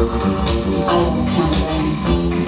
I don't know